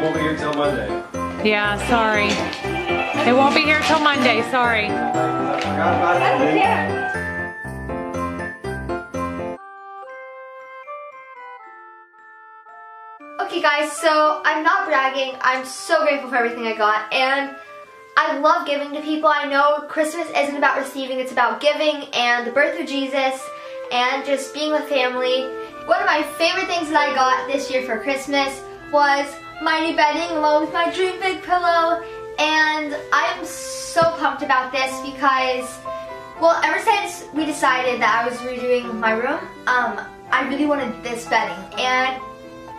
won't be here till Monday. Yeah, sorry. It won't be here till Monday, sorry. I forgot about it. Okay guys, so I'm not bragging. I'm so grateful for everything I got and I love giving to people. I know Christmas isn't about receiving, it's about giving and the birth of Jesus and just being with family. One of my favorite things that I got this year for Christmas was my new bedding along with my Dream Big pillow and I am so pumped about this because well ever since we decided that I was redoing my room um, I really wanted this bedding and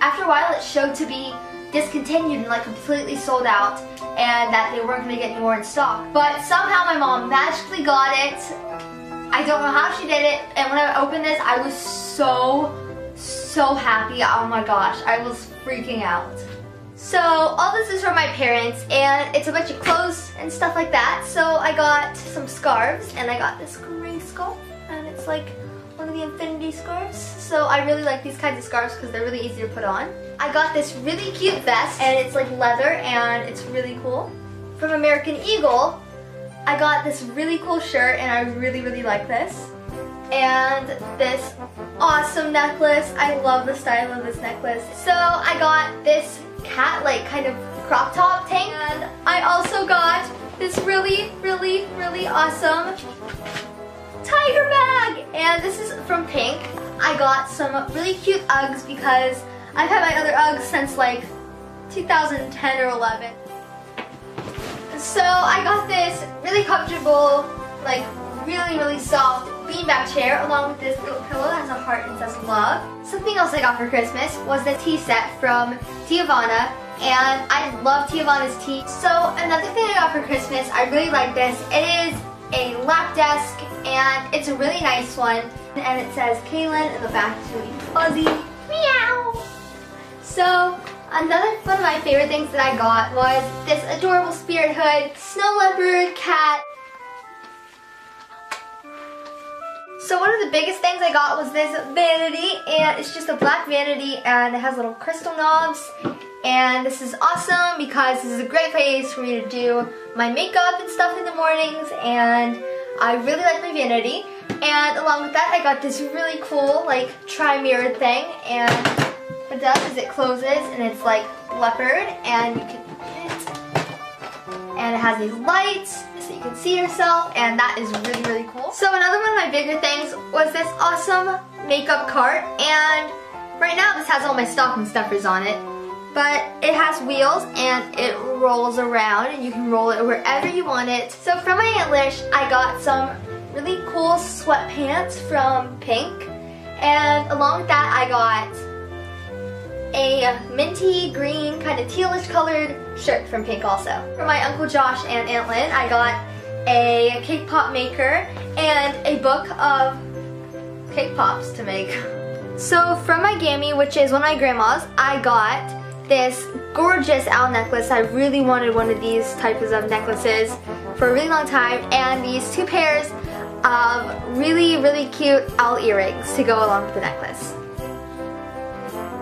after a while it showed to be discontinued and like completely sold out and that they weren't going to get any more in stock. But somehow my mom magically got it. I don't know how she did it and when I opened this I was so so happy. Oh my gosh, I was freaking out. So all this is from my parents and it's a bunch of clothes and stuff like that. So I got some scarves and I got this gray scarf and it's like one of the infinity scarves. So I really like these kinds of scarves because they're really easy to put on. I got this really cute vest and it's like leather and it's really cool. From American Eagle, I got this really cool shirt and I really, really like this. And this awesome necklace. I love the style of this necklace. So I got this cat like kind of crop top tank and I also got this really, really, really awesome tiger bag! And this is from Pink. I got some really cute Uggs because I've had my other Uggs since like 2010 or 11. So I got this really comfortable, like really, really soft beanbag chair along with this little pillow that has a heart and says love. Something else I got for Christmas was the tea set from Teavana and I love Teavana's tea. So another thing I got for Christmas, I really like this. It is a lap desk and it's a really nice one. And it says Kaelyn in the back be fuzzy. Meow! So another one of my favorite things that I got was this adorable spirit hood, snow leopard cat. So one of the biggest things I got was this vanity and it's just a black vanity and it has little crystal knobs and this is awesome because this is a great place for me to do my makeup and stuff in the mornings and I really like my vanity. And along with that, I got this really cool like tri-mirror thing. And what it does is it closes and it's like leopard and you can and it has these lights can see yourself and that is really really cool. So another one of my bigger things was this awesome makeup cart and right now this has all my stocking stuffers on it but it has wheels and it rolls around and you can roll it wherever you want it. So from my Aunt Lish, I got some really cool sweatpants from Pink and along with that I got a minty green kind of tealish colored shirt from Pink also. For my Uncle Josh and Aunt Lynn, I got a cake pop maker and a book of cake pops to make. So from my Gammy, which is one of my grandma's, I got this gorgeous owl necklace. I really wanted one of these types of necklaces for a really long time and these two pairs of really, really cute owl earrings to go along with the necklace.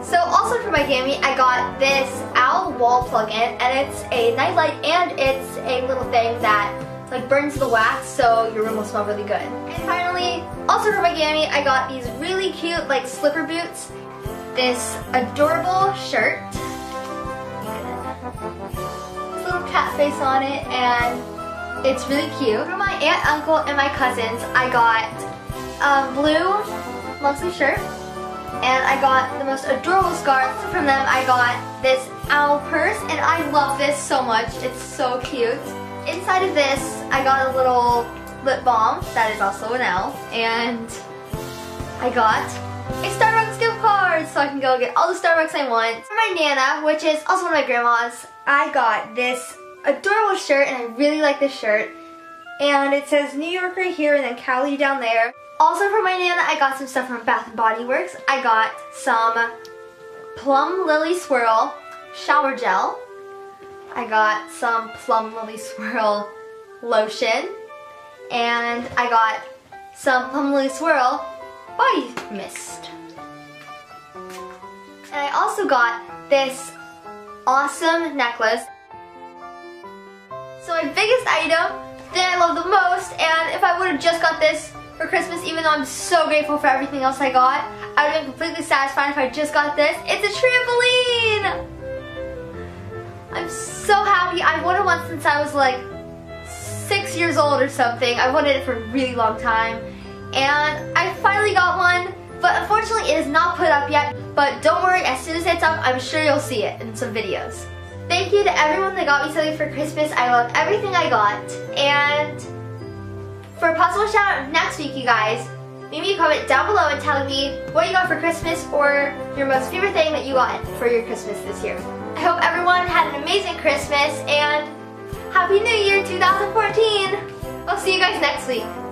So also for my gammy, I got this owl wall plug-in and it's a nightlight and it's a little thing that like burns the wax so your room will smell really good. And finally, also for my gammy, I got these really cute like slipper boots, this adorable shirt, little cat face on it and it's really cute. For my aunt, uncle, and my cousins, I got a blue long sleeve shirt and I got the most adorable scarf. From them I got this owl purse and I love this so much. It's so cute. Inside of this I got a little lip balm that is also an owl and I got a Starbucks gift card so I can go get all the Starbucks I want. For my Nana, which is also one of my grandma's, I got this adorable shirt and I really like this shirt. And it says New York right here and then Cali down there. Also for my Nana, I got some stuff from Bath & Body Works. I got some Plum Lily Swirl shower gel. I got some Plum Lily Swirl lotion. And I got some Plum Lily Swirl body mist. And I also got this awesome necklace. So my biggest item that I love the most, and if I would have just got this for Christmas, even though I'm so grateful for everything else I got, I would have been completely satisfied if I just got this. It's a trampoline! I'm so happy. I've wanted one since I was like six years old or something. I wanted it for a really long time. And I finally got one, but unfortunately it is not put up yet. But don't worry, as soon as it's up, I'm sure you'll see it in some videos. Thank you to everyone that got me something for Christmas. I love everything I got. And for a possible shout out next week, you guys, leave me a comment down below and telling me what you got for Christmas or your most favorite thing that you got for your Christmas this year. I hope everyone had an amazing Christmas and Happy New Year 2014! I'll see you guys next week.